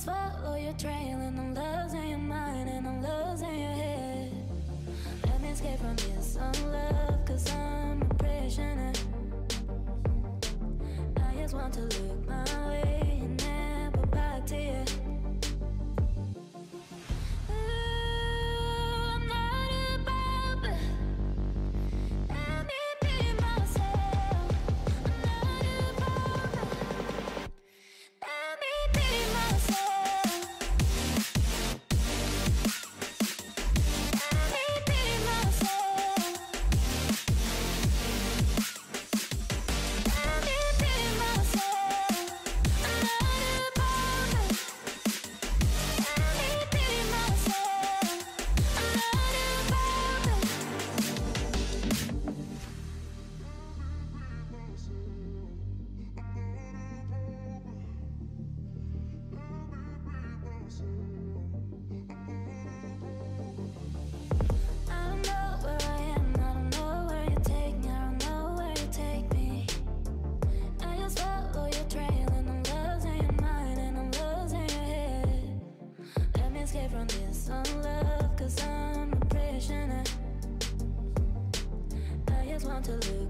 just follow your trail And I'm losing your mind and I'm losing your head. Let me escape from this unlove Cause I'm a prisoner. I just want to look my way. to look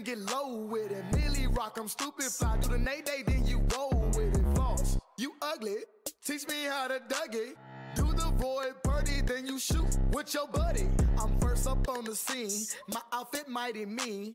and get low with it. Milly Rock, I'm stupid fly. Do the nay day, then you roll with it. False, you ugly. Teach me how to Dougie. Do the void birdie, then you shoot with your buddy. I'm first up on the scene. My outfit mighty mean.